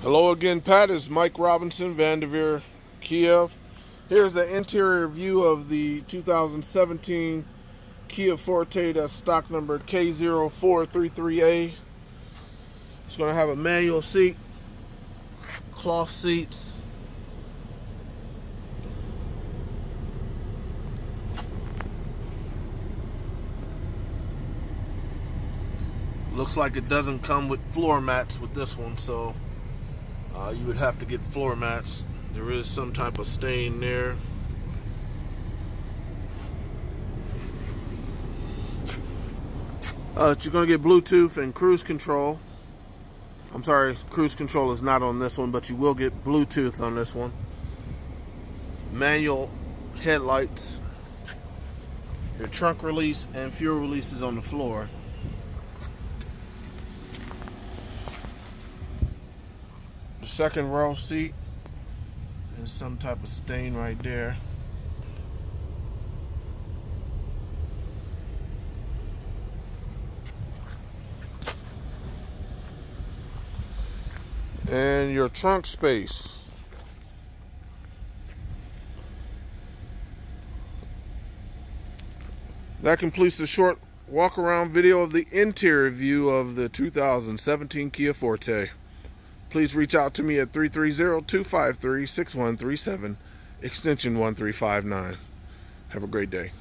Hello again, Pat. It's Mike Robinson, Vandevere Kia. Here's an interior view of the 2017 Kia Forte that's stock number K0433A. It's going to have a manual seat, cloth seats. Looks like it doesn't come with floor mats with this one, so uh, you would have to get floor mats. There is some type of stain there. Uh, you're going to get Bluetooth and cruise control. I'm sorry, cruise control is not on this one, but you will get Bluetooth on this one. Manual headlights. Your trunk release and fuel release is on the floor. Second row seat. There's some type of stain right there. And your trunk space. That completes the short walk around video of the interior view of the 2017 Kia Forte please reach out to me at 330-253-6137, extension 1359. Have a great day.